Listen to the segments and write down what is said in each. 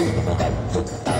ちょっと!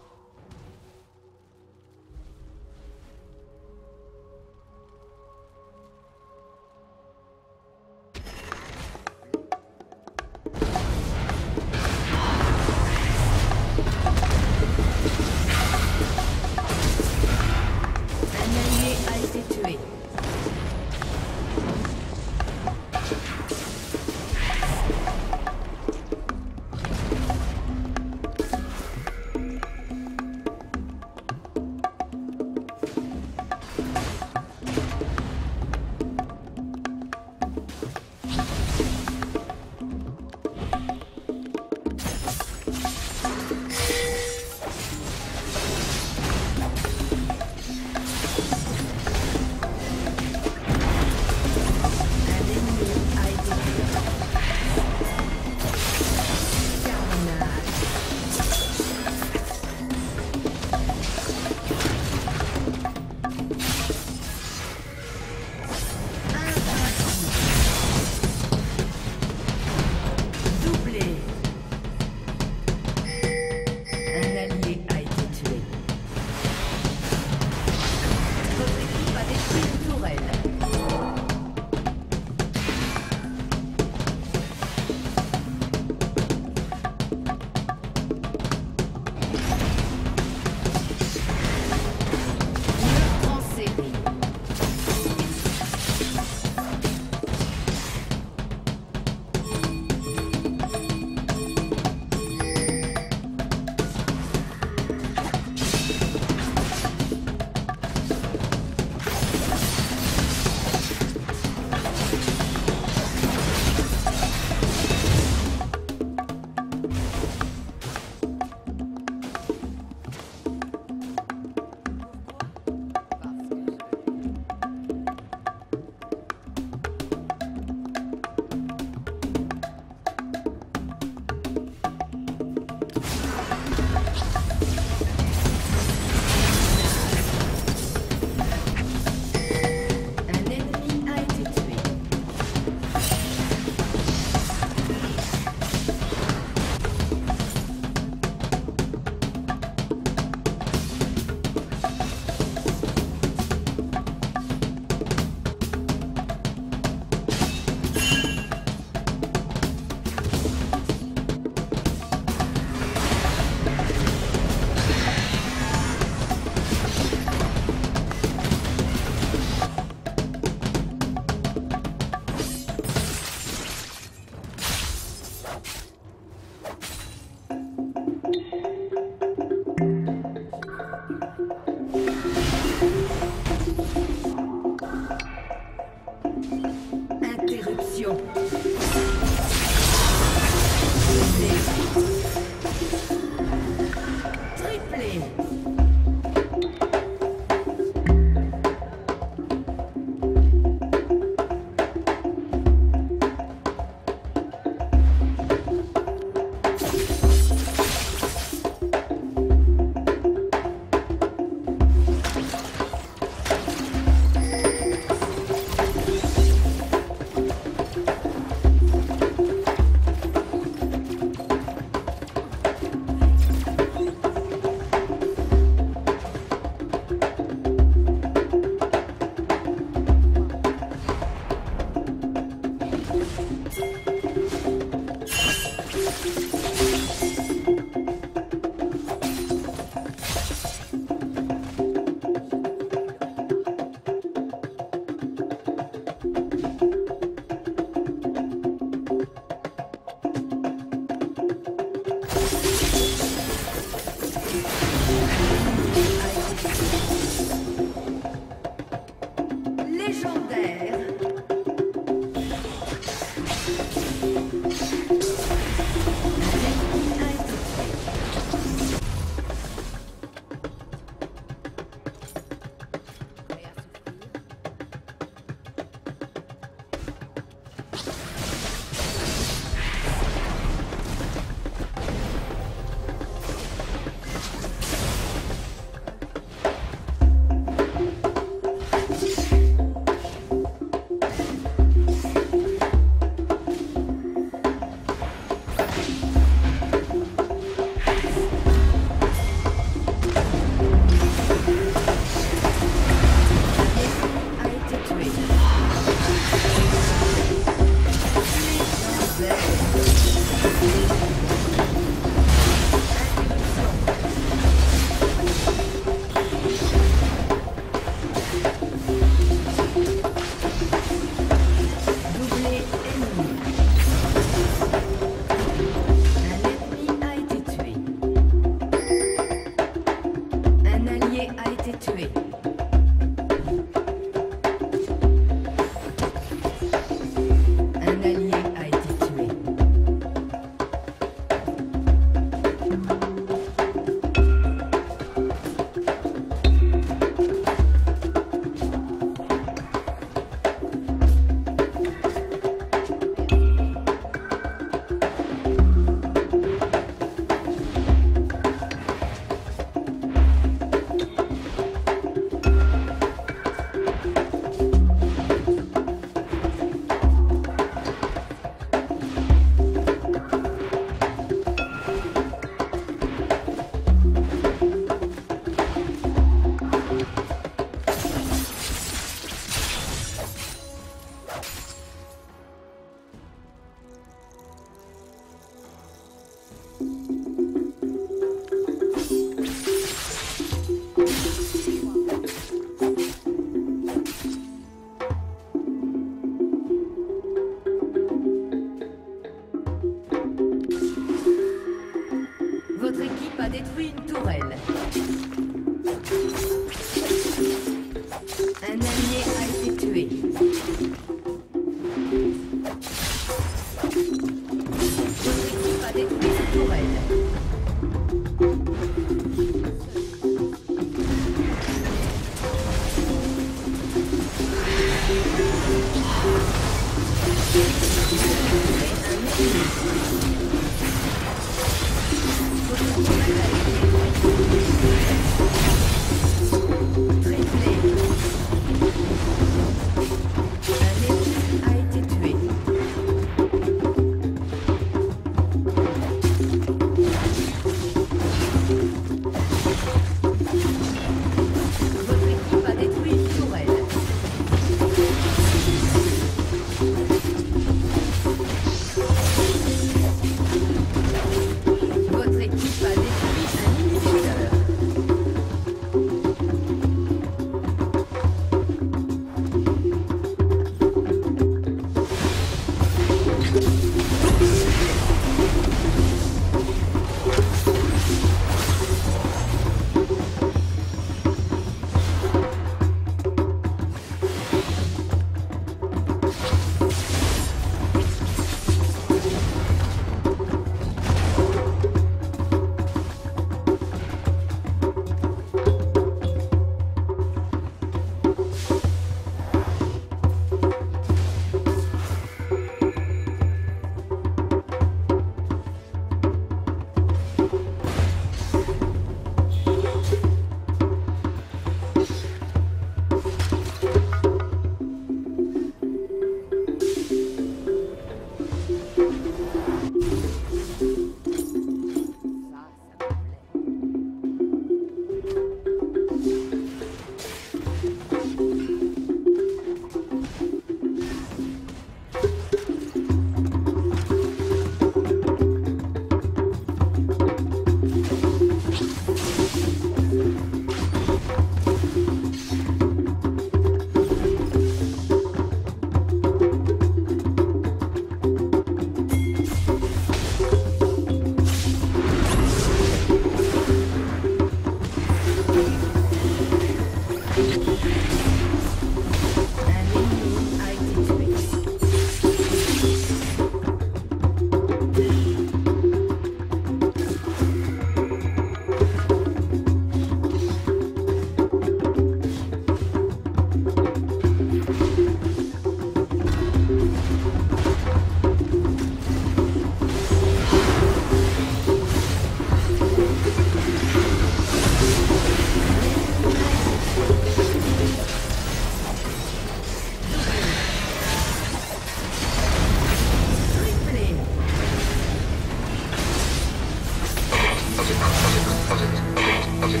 Thank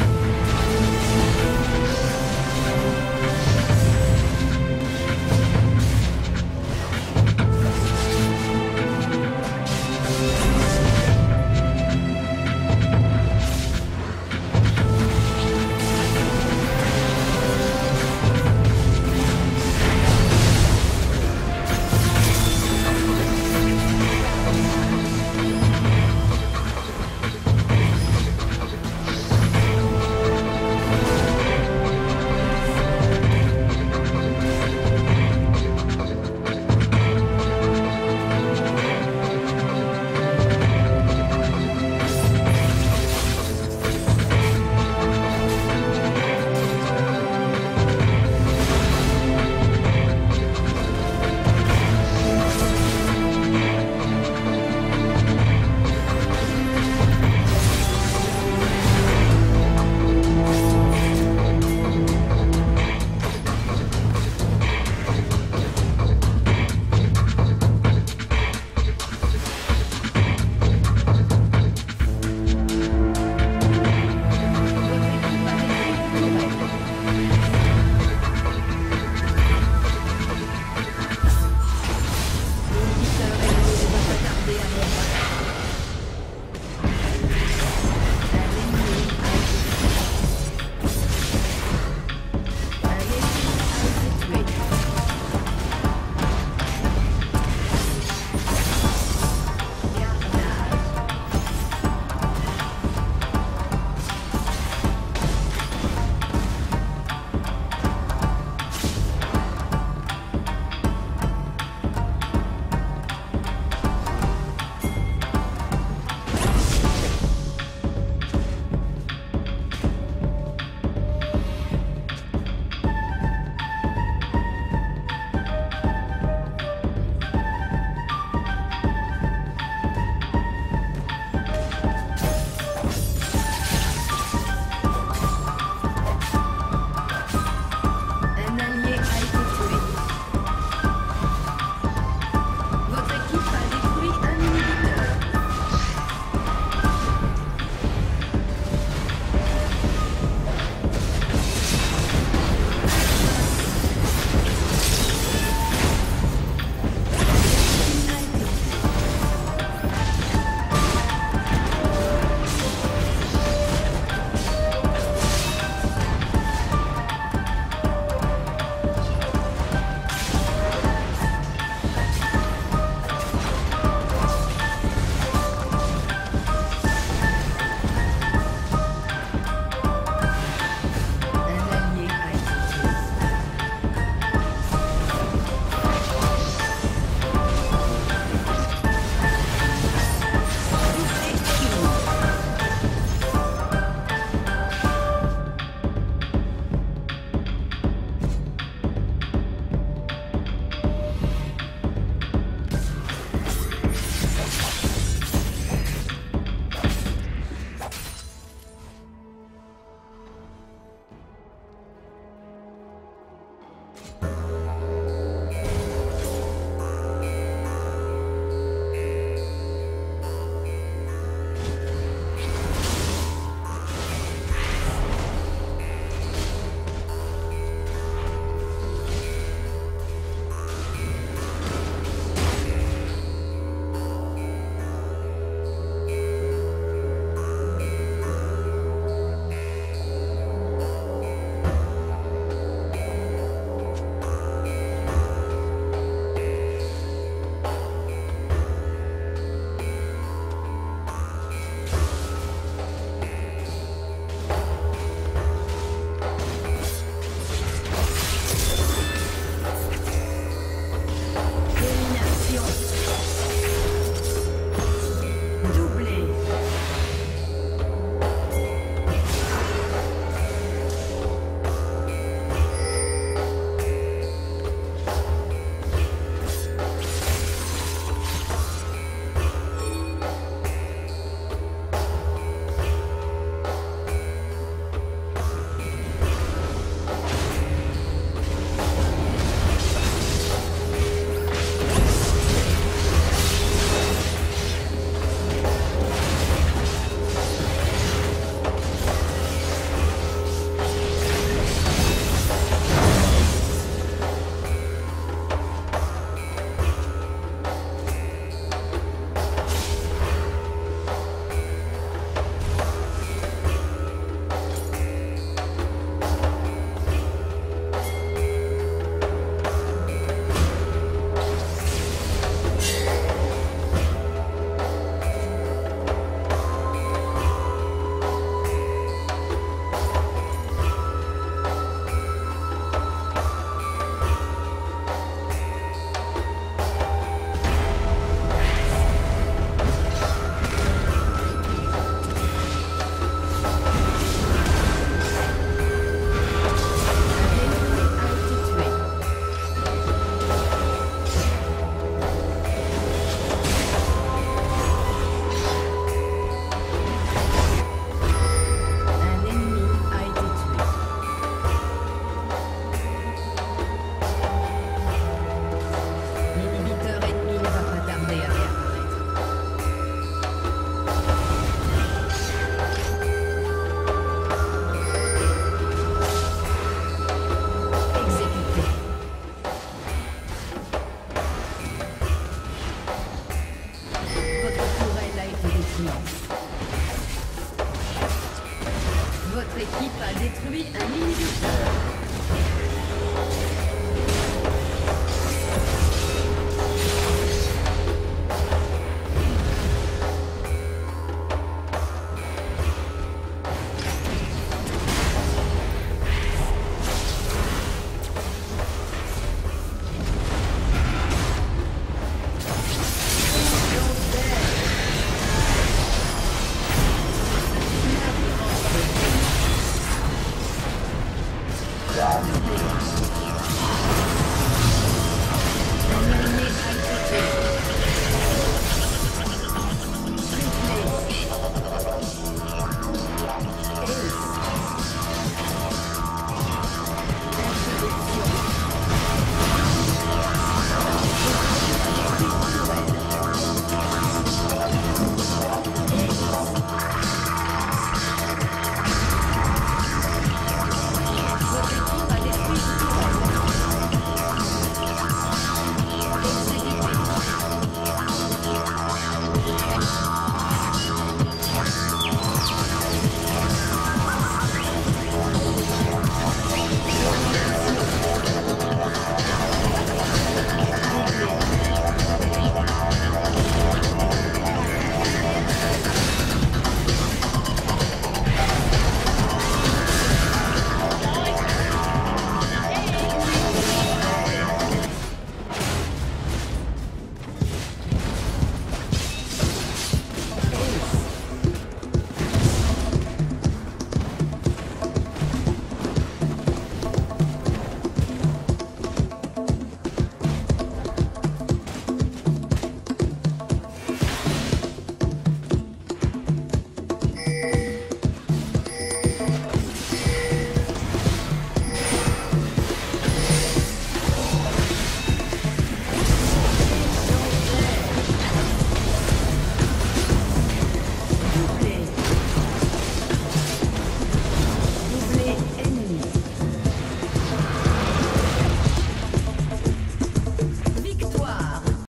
you.